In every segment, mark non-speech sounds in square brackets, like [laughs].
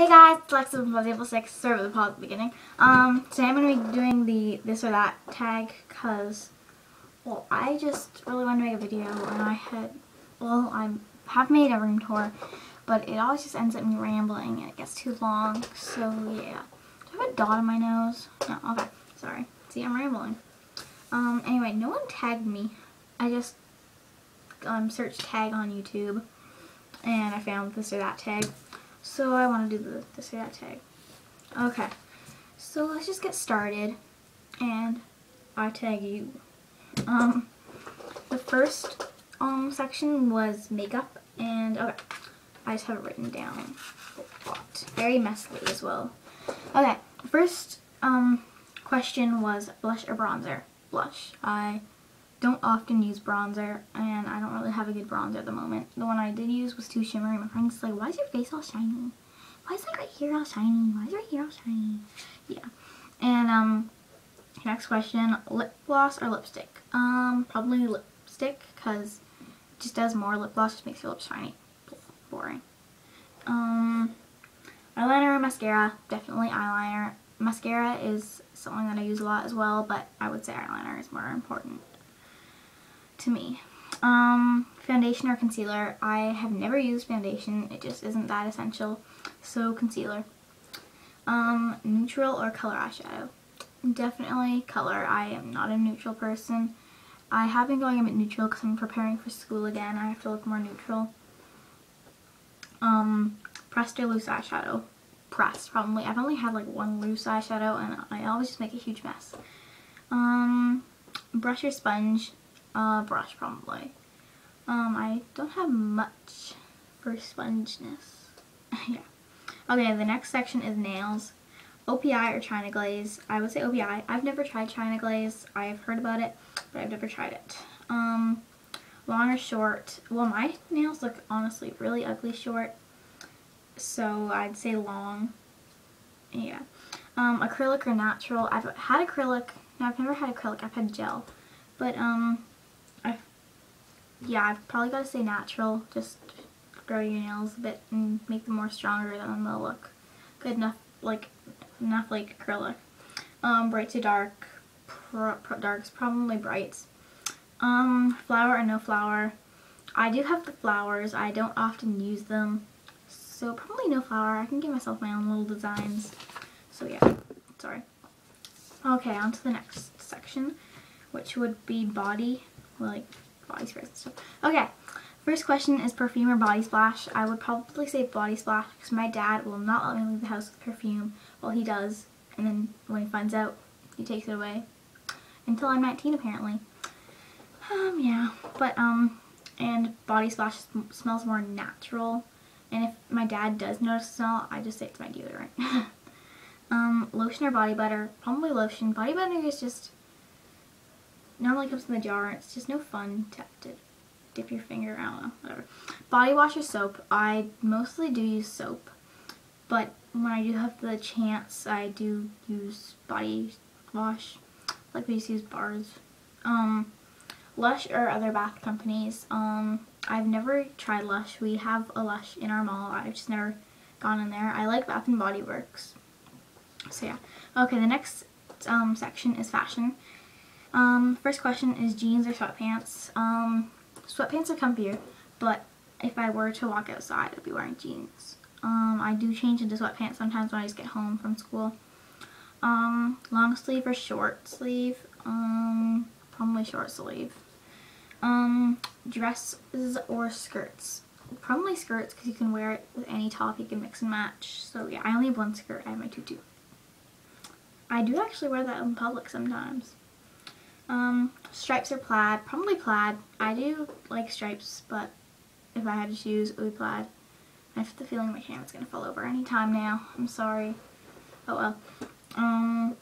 Hey guys, it's Alexa from Table 6. Sorry for the pause at the beginning. Um, today I'm going to be doing the this or that tag because, well, I just really wanted to make a video and I had, well, I have made a room tour, but it always just ends up me rambling and it gets too long, so yeah. Do I have a dot on my nose? No, okay, sorry. See, I'm rambling. Um, anyway, no one tagged me. I just um, searched tag on YouTube and I found this or that tag. So I want to do the this or that tag. Okay, so let's just get started, and I tag you. Um, the first um section was makeup, and okay, I just have it written down lot. Very messily as well. Okay, first um question was blush or bronzer. Blush. I don't often use bronzer, and I don't really have a good bronzer at the moment. The one I did use was too shimmery. My friend's like, why is your face all shiny? Why is like right here all shiny? Why is right here all shiny? Yeah. And, um, next question, lip gloss or lipstick? Um, probably lipstick, because it just does more. Lip gloss just makes your lips shiny. Boring. Um, eyeliner or mascara? Definitely eyeliner. Mascara is something that I use a lot as well, but I would say eyeliner is more important to me. Um, foundation or concealer. I have never used foundation. It just isn't that essential. So concealer. Um, neutral or color eyeshadow. Definitely color. I am not a neutral person. I have been going a bit neutral because I'm preparing for school again. I have to look more neutral. Um, pressed or loose eyeshadow. Pressed, probably. I've only had like one loose eyeshadow and I always just make a huge mess. Um, brush or sponge uh, brush probably. Um, I don't have much for sponginess. [laughs] yeah. Okay, the next section is nails. OPI or China Glaze. I would say OPI. I've never tried China Glaze. I've heard about it, but I've never tried it. Um, long or short. Well, my nails look honestly really ugly short. So I'd say long. Yeah. Um, acrylic or natural. I've had acrylic. No, I've never had acrylic. I've had gel. But, um, yeah, I've probably got to say natural. Just grow your nails a bit and make them more stronger, then they'll look good enough, like, enough like acrylic. Um, bright to dark, pro, pro, darks, probably brights. Um, flower or no flower. I do have the flowers. I don't often use them. So probably no flower. I can give myself my own little designs. So yeah, sorry. Okay, on to the next section, which would be body like body sprays and stuff. Okay, first question is perfume or body splash. I would probably say body splash because my dad will not let me leave the house with perfume. Well, he does, and then when he finds out, he takes it away. Until I'm 19, apparently. Um, yeah, but, um, and body splash smells more natural. And if my dad does notice the smell, I just say it's my deodorant. [laughs] um, lotion or body butter? Probably lotion. Body butter is just normally comes in the jar and it's just no fun to, to dip your finger, I don't know, whatever. Body wash or soap. I mostly do use soap, but when I do have the chance, I do use body wash. Like we use bars. Um, Lush or other bath companies. Um, I've never tried Lush. We have a Lush in our mall. I've just never gone in there. I like Bath and Body Works. So yeah. Okay, the next um, section is fashion. Um, first question is jeans or sweatpants. Um, sweatpants are comfier, but if I were to walk outside, I'd be wearing jeans. Um, I do change into sweatpants sometimes when I just get home from school. Um, long sleeve or short sleeve? Um, probably short sleeve. Um, dresses or skirts? Probably skirts because you can wear it with any top, you can mix and match. So yeah, I only have one skirt, I have my tutu. I do actually wear that in public sometimes. Um, stripes or plaid? Probably plaid. I do like stripes, but if I had to choose, it would be plaid. I have the feeling my camera's going to fall over any time now. I'm sorry. Oh well. Um,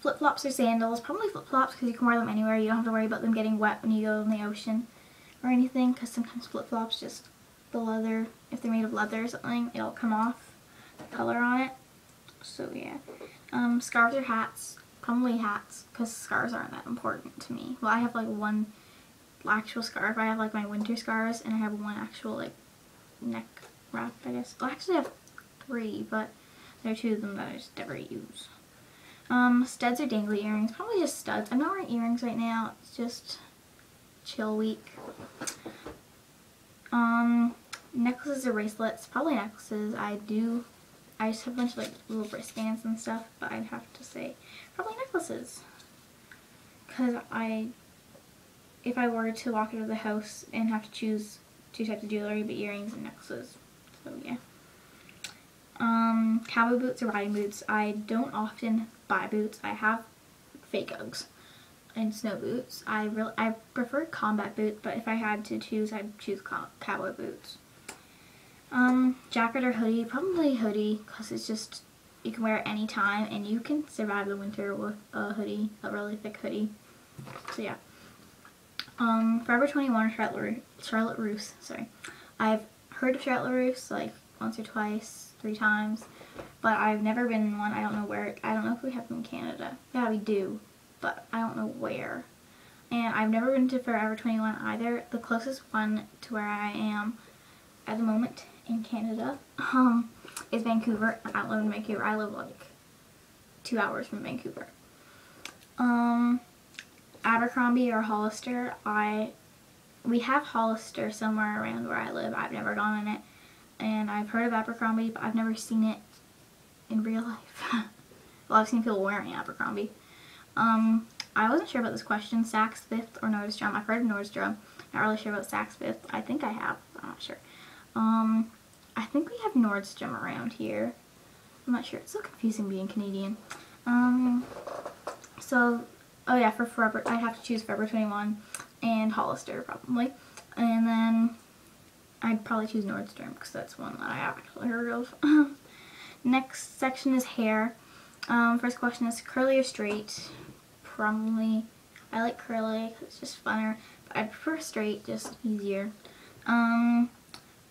flip-flops or sandals? Probably flip-flops because you can wear them anywhere. You don't have to worry about them getting wet when you go in the ocean or anything because sometimes flip-flops just, the leather, if they're made of leather or something, it'll come off the color on it. So yeah. Um, scarves or hats? Probably hats, because scarves aren't that important to me. Well, I have like one actual scarf. I have like my winter scarves, and I have one actual like neck wrap, I guess. Well, actually I have three, but there are two of them that I just never use. Um, studs or dangly earrings? Probably just studs. I'm not wearing earrings right now. It's just chill week. Um, necklaces or bracelets? Probably necklaces. I do. I just have a bunch of like little wristbands and stuff, but I'd have to say probably necklaces. Because I, if I were to walk out of the house and have to choose two types of jewelry, but earrings and necklaces. So yeah. Um, cowboy boots or riding boots. I don't often buy boots. I have fake Uggs and snow boots. I really I prefer combat boots, but if I had to choose, I'd choose cowboy boots. Um, jacket or hoodie? Probably hoodie because it's just you can wear it anytime and you can survive the winter with a hoodie, a really thick hoodie. So yeah. Um, Forever 21 Charlotte, Charlotte Russe, sorry. I've heard of Charlotte Russe like once or twice, three times, but I've never been in one. I don't know where, I don't know if we have them in Canada. Yeah, we do, but I don't know where. And I've never been to Forever 21 either. The closest one to where I am at the moment in Canada um, is Vancouver. I live in Vancouver. I live like two hours from Vancouver. Um, Abercrombie or Hollister. I we have Hollister somewhere around where I live. I've never gone in it, and I've heard of Abercrombie, but I've never seen it in real life. [laughs] well, I've seen people wearing Abercrombie. Um, I wasn't sure about this question, Saks Fifth or Nordstrom. I've heard of Nordstrom. Not really sure about Saks Fifth. I think I have. I'm not sure. Um, I think we have Nordstrom around here. I'm not sure. It's so confusing being Canadian. Um, so oh yeah, for Forever, I'd have to choose Forever 21 and Hollister probably. And then I'd probably choose Nordstrom because that's one that I actually heard of. [laughs] Next section is hair. Um, first question is curly or straight? Probably, I like curly it's just funner, but I prefer straight, just easier. Um,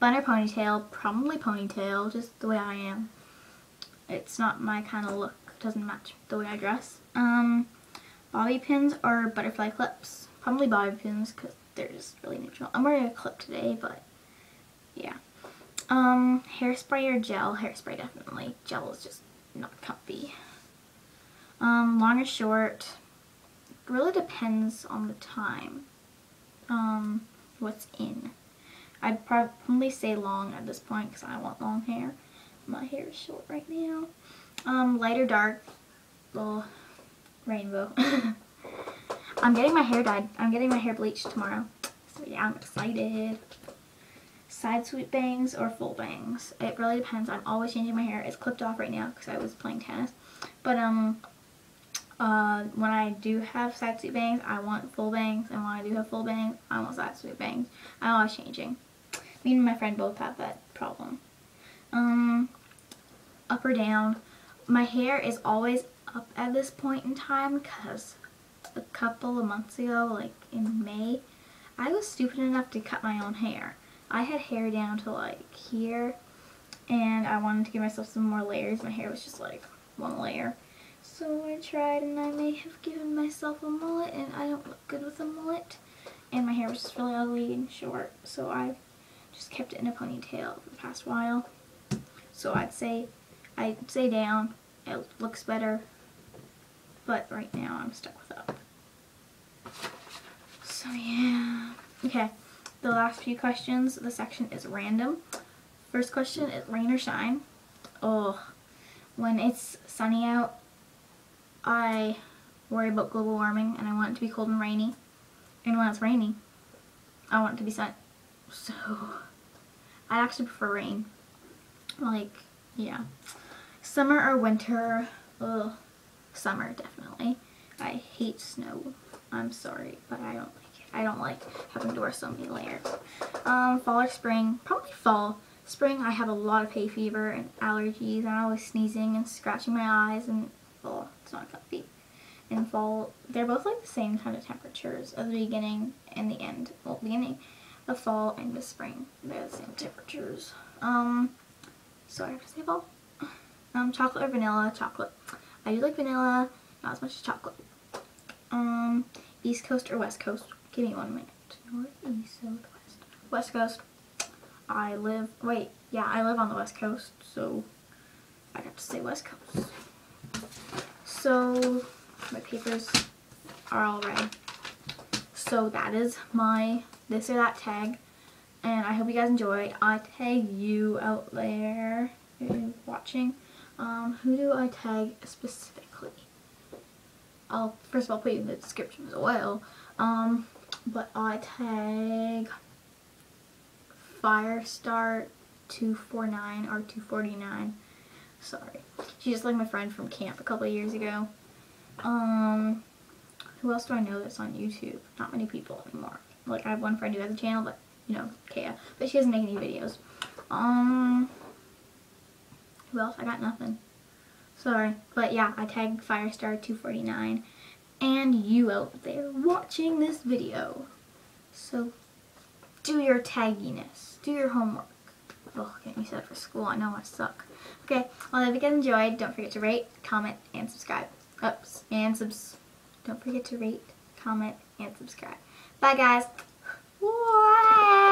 bun or ponytail? Probably ponytail, just the way I am. It's not my kind of look, doesn't match the way I dress. Um, bobby pins or butterfly clips. Probably bobby pins because they're just really neutral. I'm wearing a clip today, but yeah. Um, hairspray or gel? Hairspray definitely. Gel is just not comfy. Um, long or short? really depends on the time. Um, what's in. I'd probably say long at this point because I want long hair. My hair is short right now. Um, light or dark? little rainbow. [laughs] I'm getting my hair dyed. I'm getting my hair bleached tomorrow. So yeah, I'm excited. Side sweep bangs or full bangs. It really depends. I'm always changing my hair. It's clipped off right now because I was playing tennis. But um, uh, when I do have side sweep bangs, I want full bangs. And when I do have full bangs, I want side sweep bangs. I'm always changing. Me and my friend both have that problem. Um, up or down. My hair is always up at this point in time because a couple of months ago, like in May, I was stupid enough to cut my own hair. I had hair down to like here and I wanted to give myself some more layers. My hair was just like one layer. So I tried and I may have given myself a mullet and I don't look good with a mullet. And my hair was just really ugly and short. So I just kept it in a ponytail for the past while. So I'd say, I'd say down. It looks better but right now I'm stuck with up. So yeah. Okay, the last few questions, the section is random. First question is rain or shine. Oh, when it's sunny out, I worry about global warming and I want it to be cold and rainy. And when it's rainy, I want it to be sun. So, I actually prefer rain. Like, yeah. Summer or winter, ugh summer, definitely. I hate snow. I'm sorry, but I don't like it. I don't like having to wear so many layers. Um, fall or spring? Probably fall. Spring, I have a lot of hay fever and allergies, and I'm always sneezing and scratching my eyes, and fall, it's not comfy. In fall, they're both like the same kind of temperatures at the beginning and the end. Well, beginning of fall and the spring, they're the same temperatures. Um, so I have to say fall. Um, chocolate or vanilla? Chocolate. I do like vanilla, not as much as chocolate. Um, East Coast or West Coast? Give me one minute. North, East, South, West. West Coast. I live, wait, yeah, I live on the West Coast, so I got to say West Coast. So my papers are all red. So that is my this or that tag. And I hope you guys enjoy. I tag you out there watching. Um, who do I tag specifically? I'll first of all put you in the description as well. Um, but I tag Firestar 249 or 249. Sorry. She's just like my friend from camp a couple years ago. Um, who else do I know that's on YouTube? Not many people anymore. Like I have one friend who has a channel, but you know, Kaya. But she doesn't make any videos. Um, who else? I got nothing. Sorry. But yeah, I tagged Firestar249 and you out there watching this video. So do your tagginess. Do your homework. Oh, get me set for school. I know I suck. Okay, well if you guys enjoyed, don't forget to rate, comment, and subscribe. Oops, and subs. Don't forget to rate, comment, and subscribe. Bye guys. Bye.